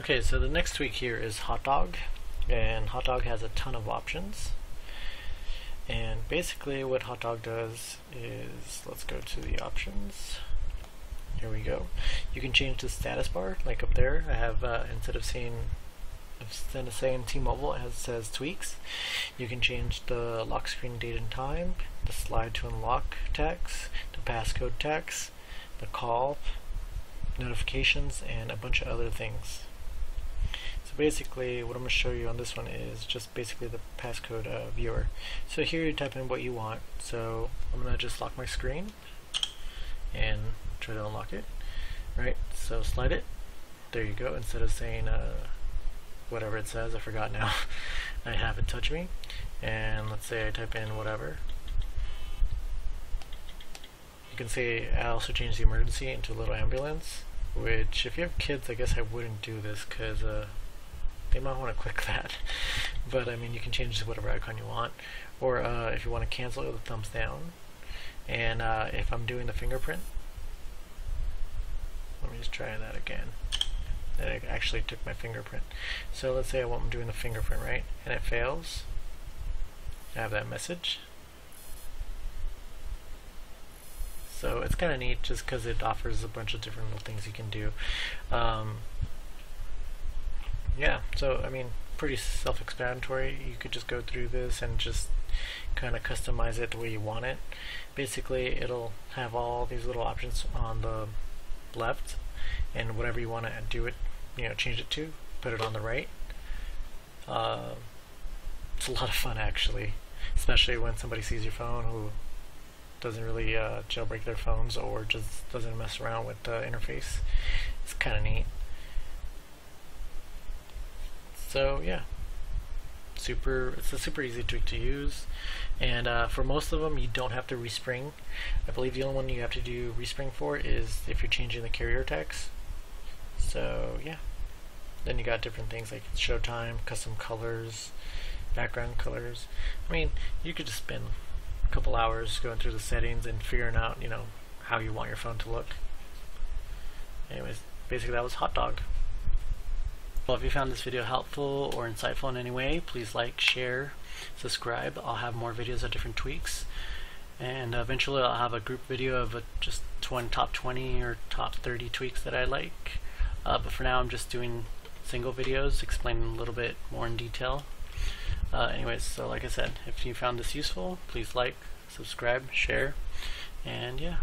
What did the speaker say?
Okay, so the next tweak here is Hotdog, and Hotdog has a ton of options. And basically what Hotdog does is, let's go to the options. Here we go. You can change the status bar, like up there. I have, uh, instead of saying instead of saying T-Mobile, it says tweaks. You can change the lock screen date and time, the slide to unlock text, the passcode text, the call, notifications, and a bunch of other things. Basically, what I'm going to show you on this one is just basically the passcode uh, viewer. So here you type in what you want. So I'm going to just lock my screen and try to unlock it. Right, so slide it. There you go. Instead of saying uh, whatever it says, I forgot now. I have it touch me. And let's say I type in whatever. You can see I also changed the emergency into a little ambulance, which if you have kids, I guess I wouldn't do this because uh, they might want to click that. but I mean, you can change to whatever icon you want. Or uh, if you want to cancel it with a thumbs down. And uh, if I'm doing the fingerprint, let me just try that again it actually took my fingerprint. So let's say I want I'm doing the fingerprint, right? And it fails. I have that message. So it's kind of neat just because it offers a bunch of different little things you can do. Um, yeah, so I mean, pretty self-explanatory. You could just go through this and just kind of customize it the way you want it. Basically, it'll have all these little options on the left and whatever you want to do it, you know, change it to, put it on the right. Uh, it's a lot of fun actually, especially when somebody sees your phone who doesn't really uh, jailbreak their phones or just doesn't mess around with the interface. It's kind of neat. So yeah, super. It's a super easy trick to use, and uh, for most of them, you don't have to respring. I believe the only one you have to do respring for is if you're changing the carrier text. So yeah. Then you got different things like show time, custom colors, background colors. I mean, you could just spend a couple hours going through the settings and figuring out, you know, how you want your phone to look. Anyways, basically that was Hotdog. Well, if you found this video helpful or insightful in any way, please like, share, subscribe. I'll have more videos of different tweaks. And eventually I'll have a group video of just 20, top 20 or top 30 tweaks that I like. Uh, but for now, I'm just doing single videos explaining a little bit more in detail. Uh, anyways, so like I said, if you found this useful, please like, subscribe, share, and yeah,